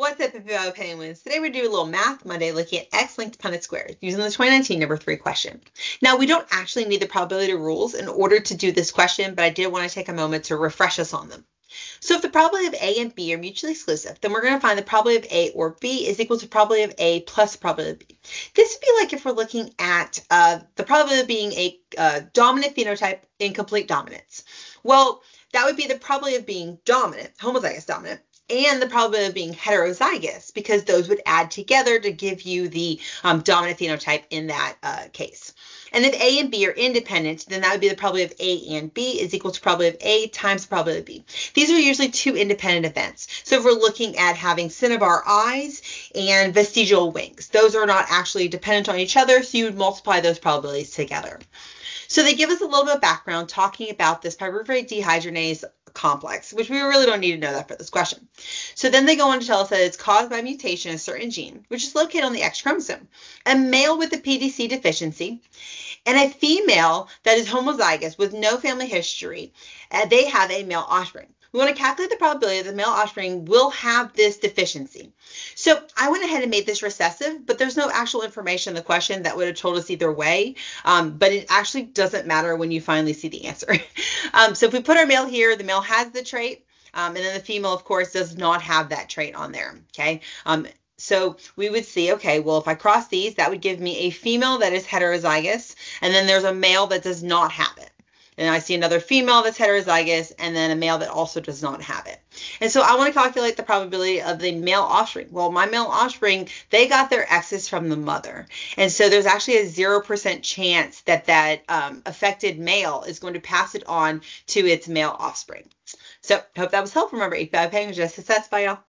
What's up, Pippi Penguins? Today we're doing a little Math Monday looking at x-linked Punnett squares using the 2019 number three question. Now, we don't actually need the probability rules in order to do this question, but I did want to take a moment to refresh us on them. So if the probability of A and B are mutually exclusive, then we're going to find the probability of A or B is equal to probability of A plus probability of B. This would be like if we're looking at uh, the probability of being a uh, dominant phenotype in complete dominance. Well, that would be the probability of being dominant, homozygous dominant, and the probability of being heterozygous because those would add together to give you the um, dominant phenotype in that uh, case. And if A and B are independent, then that would be the probability of A and B is equal to probability of A times the probability of B. These are usually two independent events. So if we're looking at having cinnabar eyes and vestigial wings, those are not actually dependent on each other, so you would multiply those probabilities together. So they give us a little bit of background talking about this pyruvate dehydrogenase complex, which we really don't need to know that for this question. So then they go on to tell us that it's caused by mutation in a certain gene, which is located on the X chromosome. A male with a PDC deficiency and a female that is homozygous with no family history, uh, they have a male offspring. We want to calculate the probability that the male offspring will have this deficiency. So I went ahead and made this recessive, but there's no actual information in the question that would have told us either way. Um, but it actually doesn't matter when you finally see the answer. um, so if we put our male here, the male has the trait. Um, and then the female, of course, does not have that trait on there. Okay. Um, so we would see, okay, well, if I cross these, that would give me a female that is heterozygous, and then there's a male that does not have. And I see another female that's heterozygous and then a male that also does not have it. And so I want to calculate the probability of the male offspring. Well, my male offspring, they got their X's from the mother. And so there's actually a 0% chance that that um, affected male is going to pass it on to its male offspring. So hope that was helpful. Remember, 85 penguins just success. Bye, y'all.